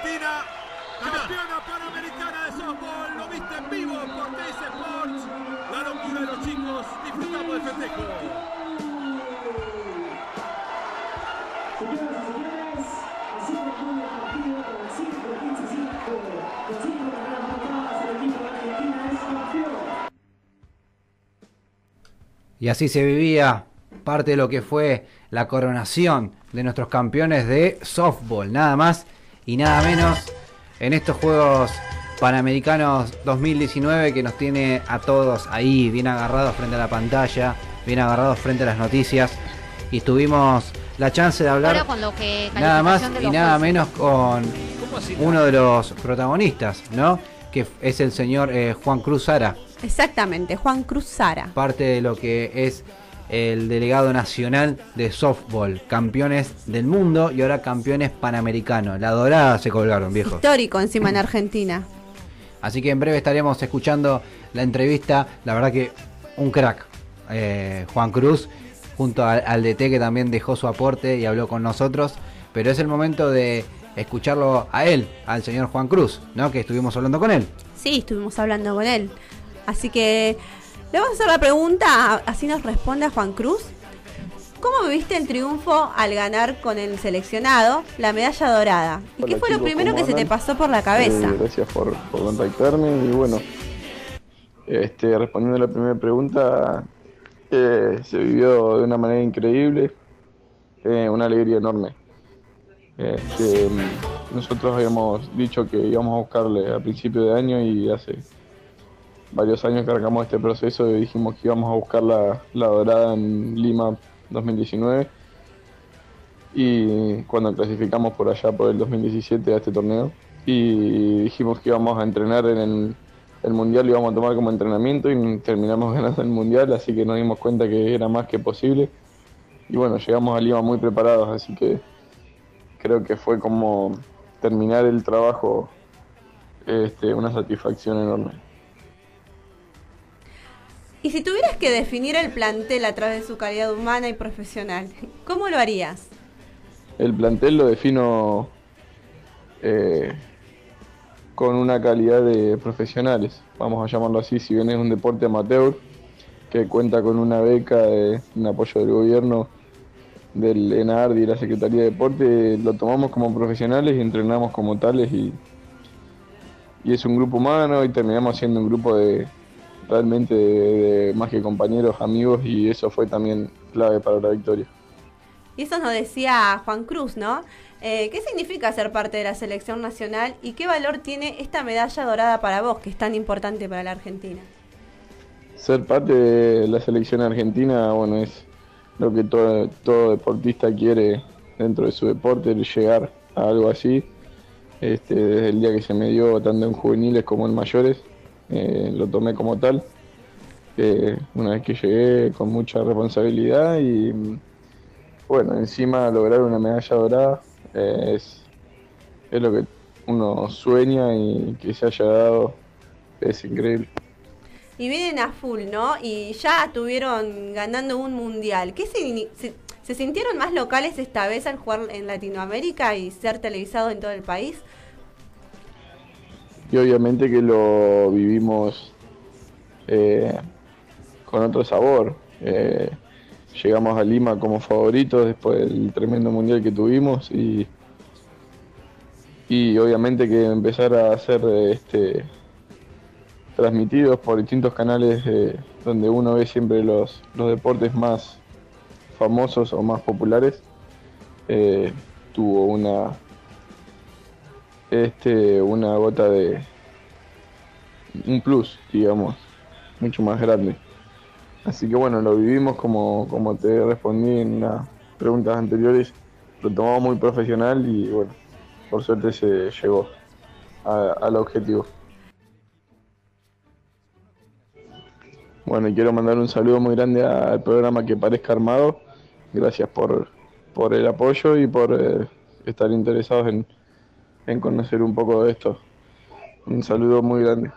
Argentina, campeona panamericana de softball. Lo viste en vivo por Teis Sports. La locura de los chicos. Disfrutamos del festejo. Señoras y señores, así concluye el partido con 5-15-5. Con 5 carreras marcadas, el equipo de Argentina es campeón. Y así se vivía parte de lo que fue la coronación de nuestros campeones de softball, nada más y nada menos en estos Juegos Panamericanos 2019 que nos tiene a todos ahí bien agarrados frente a la pantalla, bien agarrados frente a las noticias y tuvimos la chance de hablar con lo que nada más y nada jueces. menos con uno de los protagonistas, ¿no? Que es el señor eh, Juan Cruz Sara. Exactamente, Juan Cruz Sara. parte de lo que es el delegado nacional de softball, campeones del mundo y ahora campeones panamericanos. La dorada se colgaron, viejo. Histórico encima en Argentina. Así que en breve estaremos escuchando la entrevista. La verdad que un crack, eh, Juan Cruz, junto al, al DT que también dejó su aporte y habló con nosotros. Pero es el momento de escucharlo a él, al señor Juan Cruz, ¿no? Que estuvimos hablando con él. Sí, estuvimos hablando con él. Así que le vamos a hacer la pregunta, así nos responde Juan Cruz. ¿Cómo viviste el triunfo al ganar con el seleccionado la medalla dorada? ¿Y qué fue lo primero ¿cómo que se te pasó por la cabeza? Eh, gracias por, por contactarme y bueno, este, respondiendo a la primera pregunta, eh, se vivió de una manera increíble, eh, una alegría enorme. Este, nosotros habíamos dicho que íbamos a buscarle a principio de año y hace varios años arrancamos este proceso y dijimos que íbamos a buscar la, la dorada en Lima 2019 y cuando clasificamos por allá por el 2017 a este torneo y dijimos que íbamos a entrenar en el, el mundial y íbamos a tomar como entrenamiento y terminamos ganando el mundial así que nos dimos cuenta que era más que posible y bueno llegamos a Lima muy preparados así que creo que fue como terminar el trabajo este, una satisfacción enorme. Y si tuvieras que definir el plantel a través de su calidad humana y profesional, ¿cómo lo harías? El plantel lo defino eh, con una calidad de profesionales, vamos a llamarlo así, si bien es un deporte amateur que cuenta con una beca de un apoyo del gobierno, del ENARD y la Secretaría de Deporte, lo tomamos como profesionales y entrenamos como tales y, y es un grupo humano y terminamos siendo un grupo de realmente de- de más que compañeros, amigos y eso fue también clave para la victoria. Y eso nos decía Juan Cruz, ¿no? Eh, ¿Qué significa ser parte de la selección nacional y qué valor tiene esta medalla dorada para vos, que es tan importante para la Argentina? Ser parte de la selección argentina, bueno, es lo que todo, todo deportista quiere dentro de su deporte, llegar a algo así. Este, desde el día que se me dio, tanto en juveniles como en mayores, eh, lo tomé como tal. Eh, una vez que llegué con mucha responsabilidad y bueno, encima lograr una medalla dorada eh, es, es lo que uno sueña y que se haya dado es increíble. Y vienen a full, ¿no? Y ya estuvieron ganando un mundial. ¿Qué signi- se, se sintieron más locales esta vez al jugar en Latinoamérica y ser televisado en todo el país? Y obviamente que lo vivimos eh, con otro sabor. Eh, llegamos a Lima como favoritos después del tremendo mundial que tuvimos y, y obviamente que empezar a ser este, transmitidos por distintos canales eh, donde uno ve siempre los, los deportes más famosos o más populares, tuvo una, este, una gota de un plus, digamos, mucho más grande. Así que bueno, lo vivimos como, como te respondí en las preguntas anteriores, lo tomamos muy profesional y bueno, por suerte se llegó al objetivo. Bueno, y quiero mandar un saludo muy grande al programa que parezca armado. Gracias por, por el apoyo y por eh, estar interesados en, en conocer un poco de esto. Un saludo muy grande.